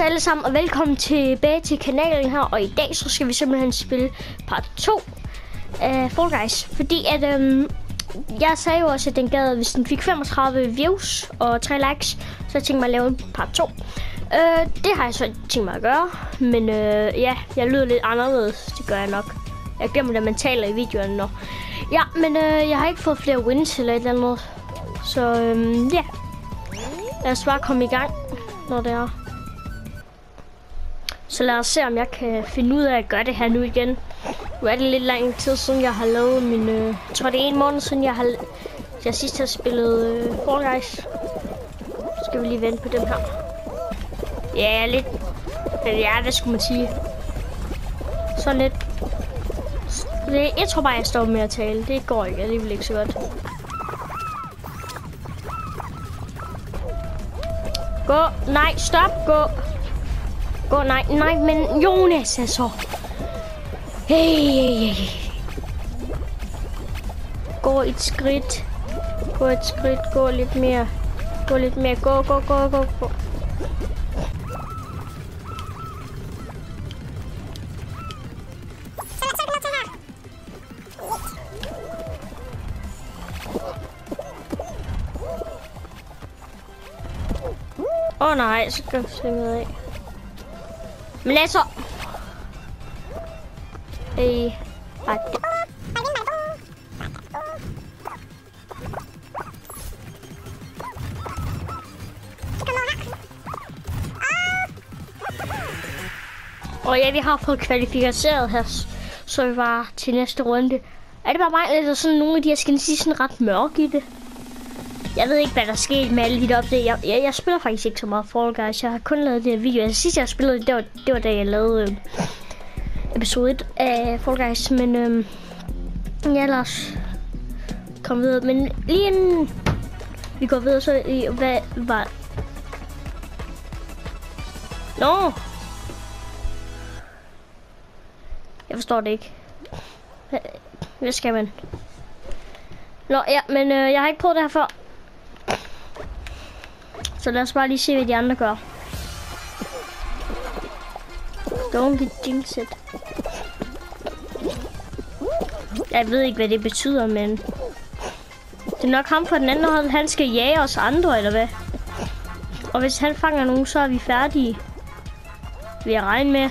så alle sammen, og velkommen tilbage til kanalen her. Og i dag så skal vi simpelthen spille part 2 af Fall Guys. Fordi at, øhm, jeg sagde jo også, at den gad, hvis den fik 35 views og 3 likes, så jeg tænkte mig at lave en part 2. Øh, det har jeg så tænkt mig at gøre. Men øh, ja, jeg lyder lidt anderledes. Det gør jeg nok. Jeg glemmer, at man taler i videoerne nu. Ja, men øh, jeg har ikke fået flere wins eller et eller andet. Så øhm, ja, lad os bare komme i gang, når det er. Så lad os se, om jeg kan finde ud af at gøre det her nu igen. Nu er det lidt lang tid siden, jeg har lavet min... Øh, jeg tror, det er en måned siden, jeg har... Jeg sidst har spillet øh, Fall Guys. Så skal vi lige vente på dem her. Ja, lidt... Ja, hvad skulle man sige? Så lidt... Det, jeg tror bare, jeg står med at tale. Det går ikke alligevel ikke så godt. Gå. Nej, stop. Gå. Gå, nej, nej, men Jonas altså. Hey, hey, hey. Gå et skridt. Gå et skridt. Gå lidt mere. Gå lidt mere. Gå, gå, gå, gå, gå. Åh oh, nej, så skal jeg se af. Men lad så. Øh, hey. Bare. Og ja, vi har fået kvalificeret her, så vi var til næste runde. Er det bare mig, eller sådan nogle af de her skins, de er sådan ret mørke i det? Jeg ved ikke, hvad der skete med alle de der Jeg, jeg, jeg spiller faktisk ikke så meget Fall Guys. Jeg har kun lavet det her video. Altså sidst jeg spillede, det var, det var da jeg lavede øh, episode 1 af Fall Guys. Men øh, ja, lad os komme videre. Men lige inden vi går videre, så øh, hvad var... Nå! Jeg forstår det ikke. Hvad skal man? Nå, ja, men øh, jeg har ikke prøvet det her før. Så lad os bare lige se, hvad de andre gør. Don't get jinxed. Jeg ved ikke, hvad det betyder, men... Det er nok ham på den anden hold, han skal jage os andre, eller hvad? Og hvis han fanger nogen, så er vi færdige. Vil jeg regne med.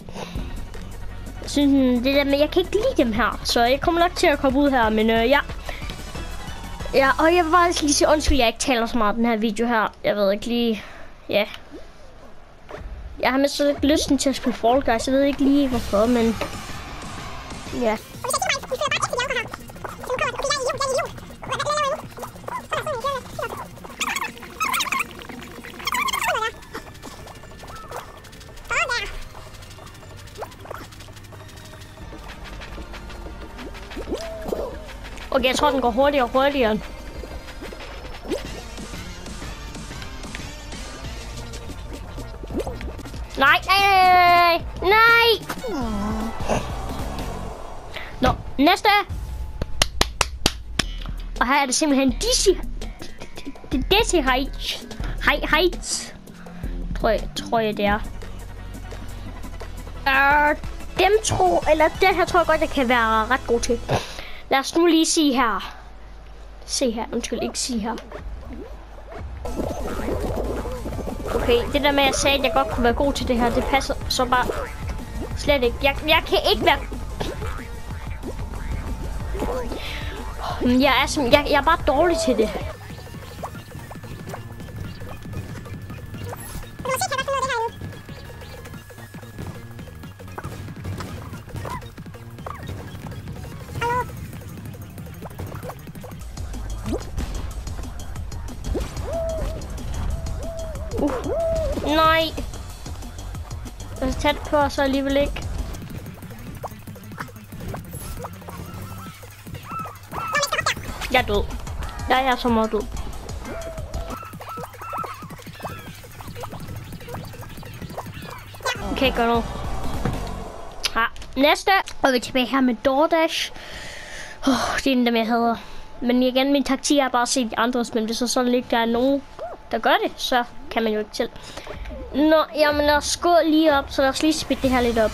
Jeg synes, det der men jeg kan ikke lide dem her, så jeg kommer nok til at komme ud her, men øh, ja. Ja, og jeg vil bare lige sige undskyld, jeg ikke taler så meget den her video her. Jeg ved ikke lige, ja. Jeg har mistet lidt lysten til at spille Fall Guys, jeg ved ikke lige hvorfor, men ja. Okay, jeg tror, den går hurtigere og hurtigere. Nej, nej, nej, nej. Nå, næste. Og her er det simpelthen Dizzy. Dizzy Heights. Heights. Tror jeg, tror jeg det er. Uh, dem tror, eller det her tror jeg godt, jeg kan være ret god til. Lad os nu lige sige her. Se her. Undskyld, ikke sige her. Okay, det der med, at jeg sagde, at jeg godt kunne være god til det her, det passer så bare slet ikke. Jeg, jeg kan ikke være... Jeg er, som, jeg, jeg er bare dårlig til det. Uh. Nej. Jeg er tæt på, så alligevel ikke. Jeg er død. Ja, jeg er så meget død. kan ikke noget. Ja, næste. Og vi er tilbage her med DoorDash. Oh, det er en dem, jeg hader. Men igen, min taktik er bare at se de andre spille det, så sådan lidt, der er nogen, der gør det, så kan man jo ikke til. Nå, jamen lad os gå lige op, så lad os lige spidte det her lidt op.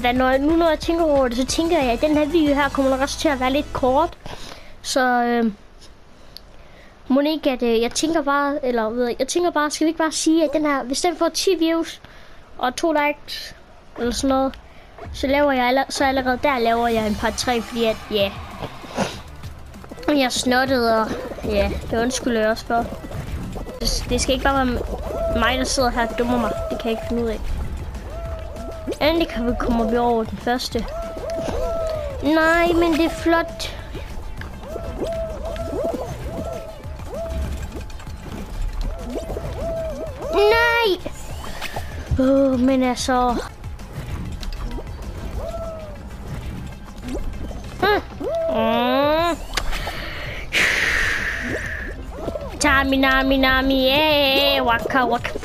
hvad, når, nu når jeg tænker over det, så tænker jeg, at den her video her kommer nok også til at være lidt kort. Så øh, må ikke, at øh, jeg tænker bare, eller ved jeg, jeg tænker bare, skal vi ikke bare sige, at den her, hvis den får 10 views og 2 likes, eller sådan noget, så laver jeg aller, så allerede der laver jeg en par 3, fordi at, ja, yeah, jeg snottede, og ja, det undskylder jeg også for. Det skal ikke bare være mig, der sidder her og dummer mig. Det kan jeg ikke finde ud af. Endelig kan vi komme over den første. Nej, men det er flot. Nej! Åh, oh, men altså... Hmm. Mm. Tami, nami, nami, yeah, waka, waka.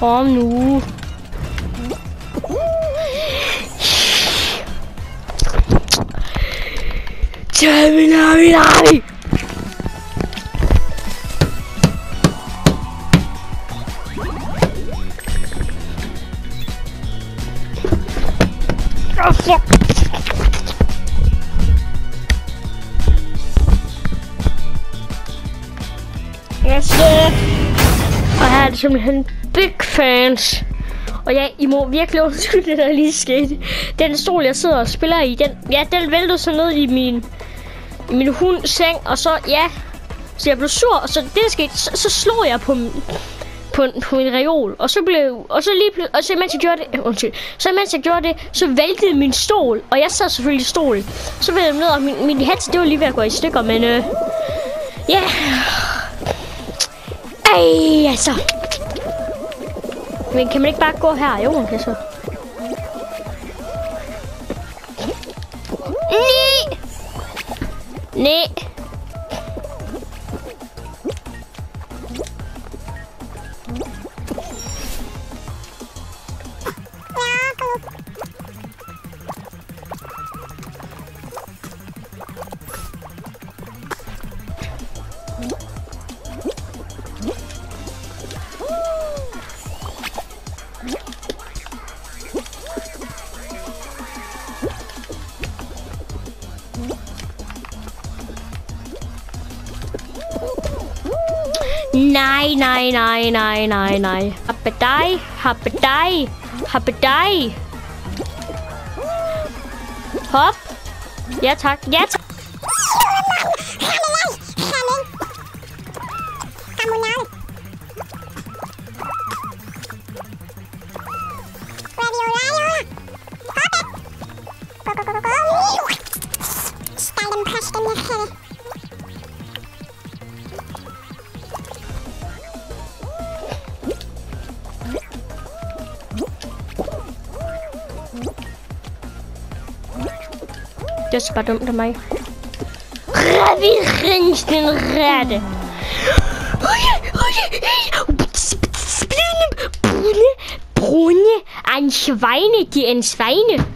Kom nu. Tjami, nami, nami. Oh, fuck. Yes, og her er det simpelthen big fans. Og ja, I må virkelig undskylde det, der lige skete. Den stol, jeg sidder og spiller i, den, ja, den væltede så ned i min, i min hunds seng, og så, ja, så jeg blev sur, og så det der skete, så, så slog jeg på min, på, på min reol, og så blev, og så lige og så mens jeg gjorde det, undskyld, så mens jeg gjorde det, så væltede min stol, og jeg sad selvfølgelig i stolen. Så væltede jeg ned, og min, min hat, det var lige ved at gå i stykker, men øh, ja. Yeah. Ej, altså. Men kan man ikke bare gå her? Jo, man kan så. Nej! Nej! Nej, nej, nej, nej, nej, nej. Happedej, happedej, happedej. Hop. Ja tak, ja tak. Det er så bare dumt af mig. Revirringen rette. Brune, brune, ein Schweine, die ein Schweine.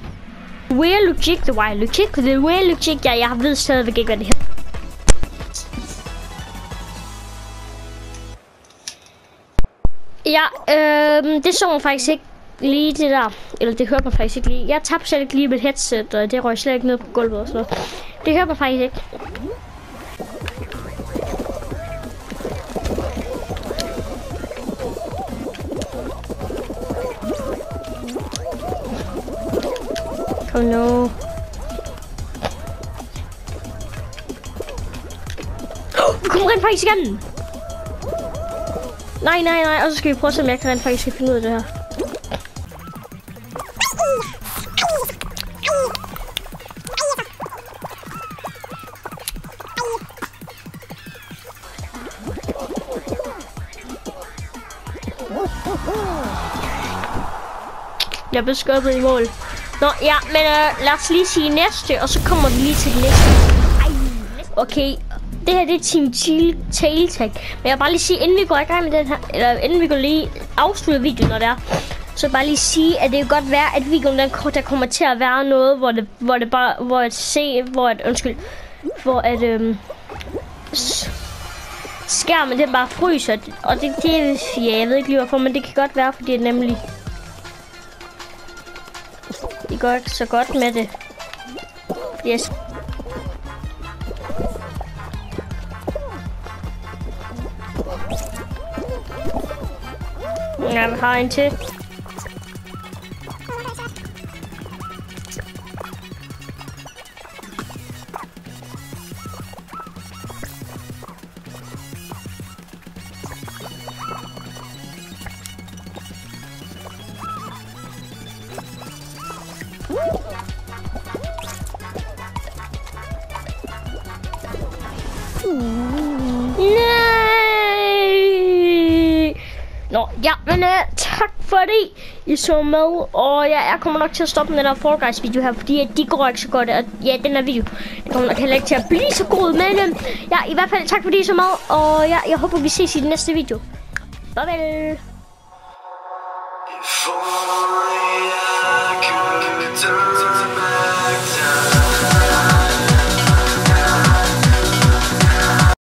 Where Logic, the Wire Logic, the Where Logic, ja, jeg ved stadigvæk ikke, hvad det hedder. Ja, øh, det så man faktisk ikke lige det der. Eller det hørte man faktisk ikke lige. Jeg tabte selv ikke lige mit headset, og det røg slet ikke ned på gulvet og sådan noget. Det hørte man faktisk ikke. Kom nu. Vi kommer rent faktisk igen. Nej, nej, nej. Og så skal vi prøve at se, om jeg kan rent faktisk finde ud af det her. Jeg blev skubbet i mål. Nå, ja, men øh, lad os lige sige næste, og så kommer vi lige til det næste. Ej, okay, det her det er Team Chill Tail Tag. Men jeg vil bare lige sige, inden vi går i gang med den her, eller inden vi går lige afslutte videoen, når det er, så bare lige sige, at det kan godt være, at videoen den, der kommer til at være noget, hvor det, hvor det bare, hvor at se, hvor at, undskyld, hvor at, øhm, skærmen den bare fryser, og det, det, ja, jeg ved ikke lige hvorfor, men det kan godt være, fordi det nemlig det går ikke så godt med det. Yes. Jeg har en til. Ja, men uh, tak fordi I så med, og ja, jeg kommer nok til at stoppe den der Fall Guys video her, fordi at de går ikke så godt, og ja, den her video, den kommer nok heller ikke til at blive så god, men um, ja, i hvert fald tak fordi I så med, og ja, jeg håber vi ses i den næste video. Farvel! If only I could turn back time.